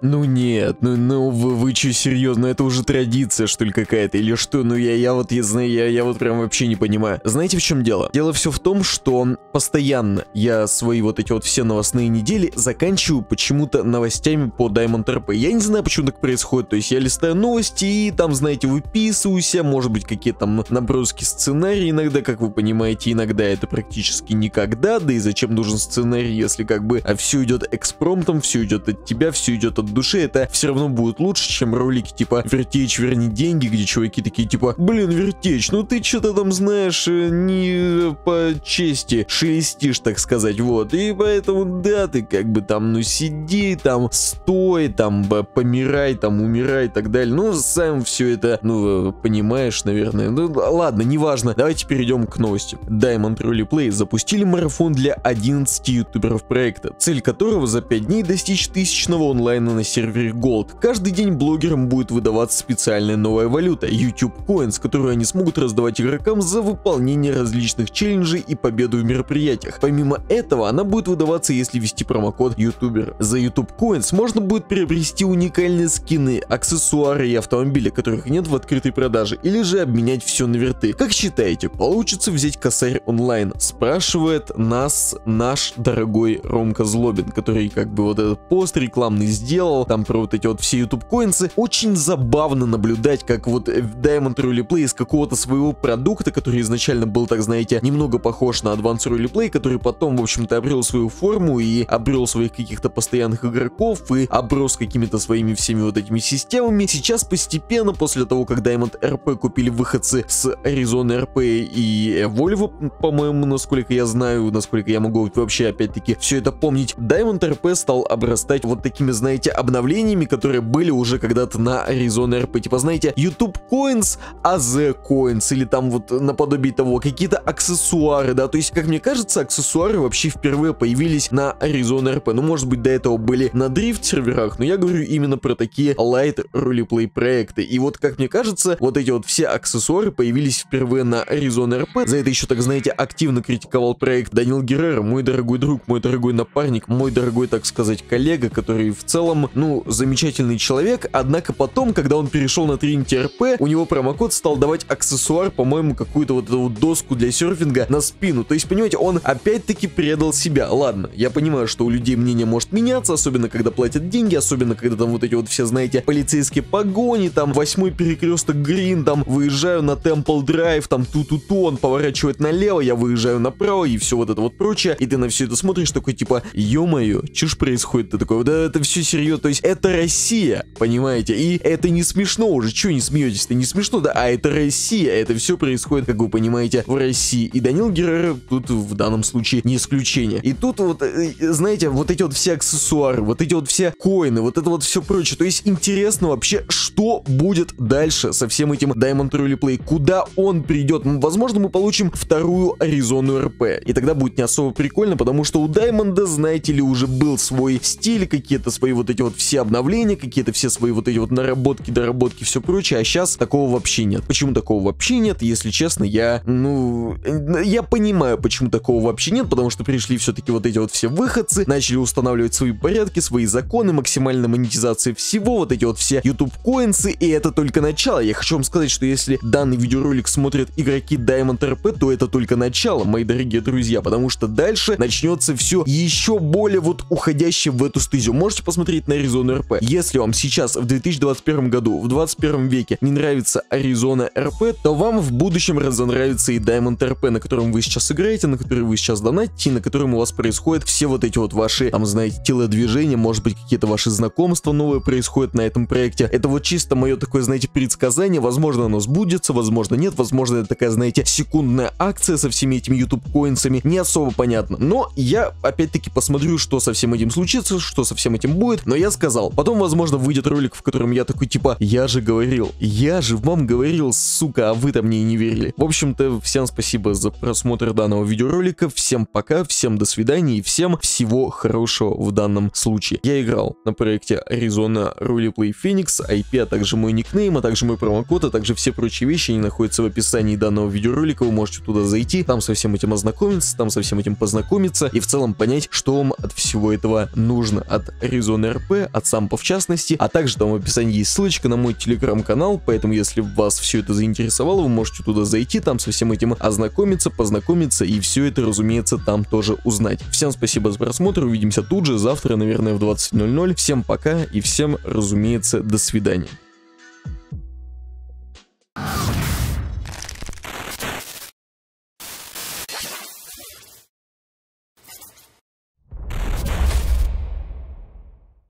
Ну нет, ну, ну вы, вы что, серьезно, это уже традиция, что ли, какая-то, или что? Ну я, я вот, я знаю, я, я вот прям вообще не понимаю. Знаете, в чем дело? Дело все в том, что постоянно я свои вот эти вот все новостные недели заканчиваю почему-то новостями по Diamond RP. Я не знаю, почему так происходит, то есть я листаю новости и там, знаете, выписываюсь, а может быть какие-то там наброски сценария иногда, как вы понимаете, иногда это практически никогда, да и зачем нужен сценарий, если как бы а все идет экспромтом, все идет от тебя, все идет от души, это все равно будет лучше, чем ролики типа «Вертеч, верни деньги», где чуваки такие типа «Блин, Вертеч, ну ты что-то там знаешь э, не по чести шелестишь, так сказать, вот». И поэтому, да, ты как бы там, ну сиди, там, стой, там, помирай, там, умирай и так далее. Ну, сам все это, ну, понимаешь, наверное. Ну, ладно, неважно. Давайте перейдем к новости. Diamond Roleplay запустили марафон для 11 ютуберов проекта, цель которого за 5 дней достичь тысячного онлайна на сервере Gold. Каждый день блогерам будет выдаваться специальная новая валюта YouTube Coins, которую они смогут раздавать игрокам за выполнение различных челленджей и победу в мероприятиях. Помимо этого, она будет выдаваться, если ввести промокод YouTuber. За YouTube Coins можно будет приобрести уникальные скины, аксессуары и автомобили, которых нет в открытой продаже, или же обменять все на верты. Как считаете, получится взять косарь онлайн? Спрашивает нас наш дорогой Ромка Злобин, который как бы вот этот пост рекламный сделал, делал, там про вот эти вот все YouTube коинсы. Очень забавно наблюдать, как вот Diamond Roleplay из какого-то своего продукта, который изначально был, так знаете, немного похож на Advanced Roleplay, который потом, в общем-то, обрел свою форму и обрел своих каких-то постоянных игроков и оброс какими-то своими всеми вот этими системами. Сейчас постепенно, после того, как Diamond RP купили выходцы с Arizona RP и Evolve, по-моему, насколько я знаю, насколько я могу вообще опять-таки все это помнить, Diamond RP стал обрастать вот такими, знаете, обновлениями, которые были уже когда-то на Arizona RP. Типа, знаете, YouTube Coins, AZ Coins, или там вот наподобие того, какие-то аксессуары, да, то есть, как мне кажется, аксессуары вообще впервые появились на Arizona RP. Ну, может быть, до этого были на Drift серверах, но я говорю именно про такие light roleplay проекты. И вот, как мне кажется, вот эти вот все аксессуары появились впервые на Arizona RP. За это еще, так знаете, активно критиковал проект Данил Геррера, мой дорогой друг, мой дорогой напарник, мой дорогой, так сказать, коллега, который в целом ну, замечательный человек, однако потом, когда он перешел на Trinity RP, у него промокод стал давать аксессуар, по-моему, какую-то вот эту доску для серфинга на спину. То есть, понимаете, он опять-таки предал себя. Ладно, я понимаю, что у людей мнение может меняться, особенно когда платят деньги, особенно когда там вот эти вот все, знаете, полицейские погони, там, восьмой перекресток Грин, там, выезжаю на Temple Drive, там, ту-ту-ту, он поворачивает налево, я выезжаю направо, и все вот это вот прочее, и ты на все это смотришь такой, типа, ё-моё, ж происходит? Ты такой, да это все серьезно, то есть это Россия, понимаете? И это не смешно уже, что не смеетесь? Это не смешно, да? А это Россия, это все происходит, как вы понимаете, в России. И Данил Геррера тут в данном случае не исключение. И тут вот, э, знаете, вот эти вот все аксессуары, вот эти вот все коины, вот это вот все прочее. То есть интересно вообще, что будет дальше со всем этим Diamond Roleplay, куда он придет. Возможно, мы получим вторую Аризону РП. И тогда будет не особо прикольно, потому что у Даймонда, знаете ли, уже был свой стиль, какие-то свои вот эти вот все обновления, какие-то все свои вот эти вот наработки, доработки, все прочее, а сейчас такого вообще нет. Почему такого вообще нет? Если честно, я, ну, я понимаю, почему такого вообще нет, потому что пришли все-таки вот эти вот все выходцы, начали устанавливать свои порядки, свои законы, максимальная монетизация всего, вот эти вот все YouTube коинсы, и это только начало. Я хочу вам сказать, что если данный видеоролик смотрят игроки Diamond RP, то это только начало, мои дорогие друзья, потому что дальше начнется все еще более вот уходящее в эту стезю. Можете посмотреть на Arizona RP. Если вам сейчас в 2021 году, в 21 веке не нравится Arizona RP, то вам в будущем разонравится и Diamond RP, на котором вы сейчас играете, на который вы сейчас донатите, на котором у вас происходят все вот эти вот ваши, там, знаете, телодвижения, может быть, какие-то ваши знакомства новые происходят на этом проекте. Это вот чисто мое такое, знаете, предсказание. Возможно, оно сбудется, возможно, нет. Возможно, это такая, знаете, секундная акция со всеми этими YouTube коинсами. Не особо понятно. Но я, опять-таки, посмотрю, что со всем этим случится, что со всем этим будет. Но я сказал. Потом, возможно, выйдет ролик, в котором я такой, типа, я же говорил, я же вам говорил, сука, а вы-то мне и не верили. В общем-то, всем спасибо за просмотр данного видеоролика, всем пока, всем до свидания и всем всего хорошего в данном случае. Я играл на проекте Arizona Roleplay Phoenix, IP, а также мой никнейм, а также мой промокод, а также все прочие вещи, они находятся в описании данного видеоролика, вы можете туда зайти, там со всем этим ознакомиться, там со всем этим познакомиться и в целом понять, что вам от всего этого нужно, от Arizona RP ТП, от сампа в частности, а также там в описании есть ссылочка на мой телеграм-канал, поэтому если вас все это заинтересовало, вы можете туда зайти, там со всем этим ознакомиться, познакомиться и все это, разумеется, там тоже узнать. Всем спасибо за просмотр, увидимся тут же завтра, наверное, в 20.00. Всем пока и всем, разумеется, до свидания.